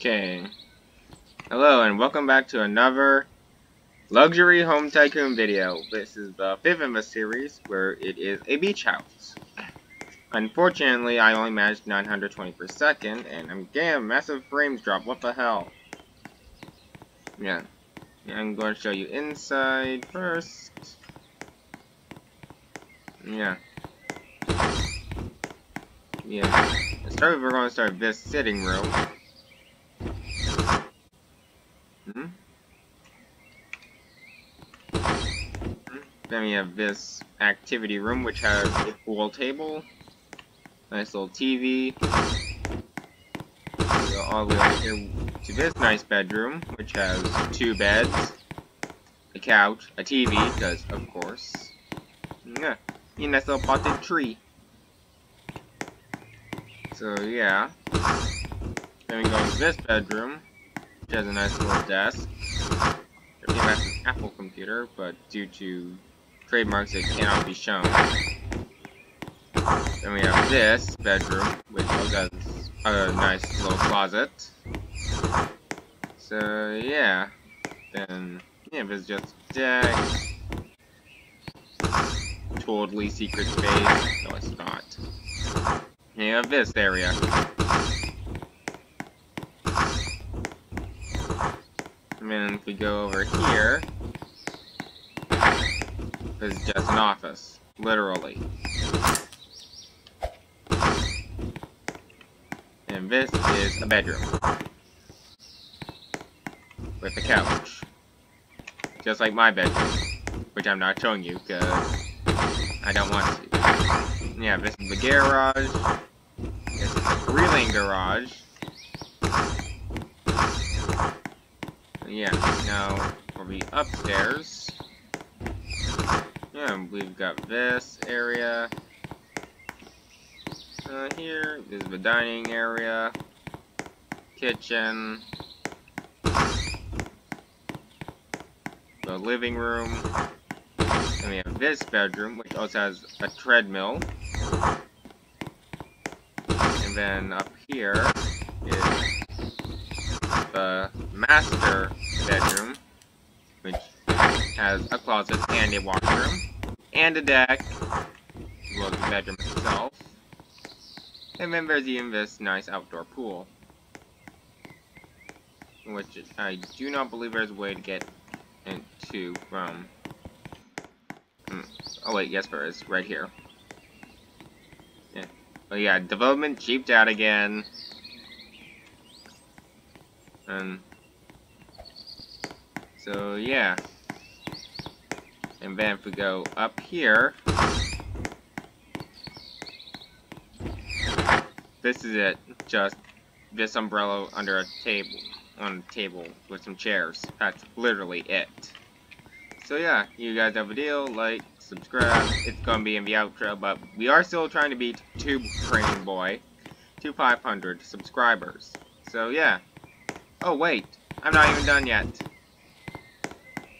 Okay. Hello and welcome back to another Luxury Home Tycoon video. This is the fifth in the series where it is a beach house. Unfortunately, I only managed 920 per second and I'm getting massive frames drop. What the hell? Yeah. I'm going to show you inside first. Yeah. Yeah. To start we're going to start this sitting room. Then we have this activity room, which has a pool table, nice little TV. We go all the way here to this nice bedroom, which has two beds, a couch, a TV, because of course. Yeah, a nice little potted tree. So yeah. Then we go to this bedroom, which has a nice little desk. That's an Apple computer, but due to trademarks it cannot be shown. Then we have this bedroom, which has a nice little closet. So yeah. Then yeah, there's just deck. Totally secret space. No it's not. You have this area. And then if we go over here, is just an office. Literally. And this is a bedroom. With a couch. Just like my bedroom. Which I'm not showing you, because I don't want to. Yeah, this is the garage. This is the three-lane garage. Yeah, now we'll be upstairs. Yeah, we've got this area. Uh, here is the dining area, kitchen, the living room, and we have this bedroom, which also has a treadmill. And then up here is the master bedroom, which has a closet and a washroom, and a deck, as well as the bedroom itself. And then there's even this nice outdoor pool, which I do not believe there's a way to get into from... Hmm, oh wait, yes there is, right here. Yeah. Oh yeah, development cheaped out again. And so yeah. And then if we go up here, this is it. Just this umbrella under a table, on a table with some chairs. That's literally it. So yeah, you guys have a deal, like, subscribe, it's gonna be in the outro, but we are still trying to beat Tube Train Boy to 500 subscribers. So yeah. Oh wait, I'm not even done yet.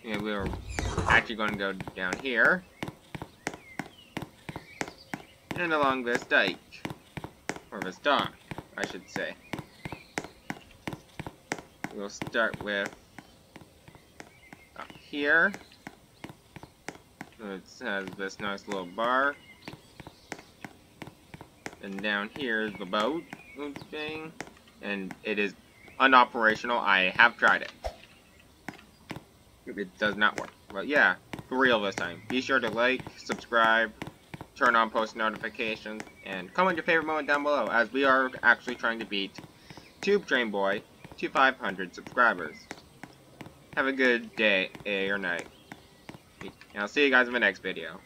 Yeah, we're actually going to go down here. And along this dike. Or this dock, I should say. We'll start with up here. It has this nice little bar. And down here is the boat thing. And it is unoperational. I have tried it. It does not work. But yeah, for real this time. Be sure to like, subscribe, turn on post notifications, and comment your favorite moment down below, as we are actually trying to beat Tube Train Boy to 500 subscribers. Have a good day, a or night. And I'll see you guys in the next video.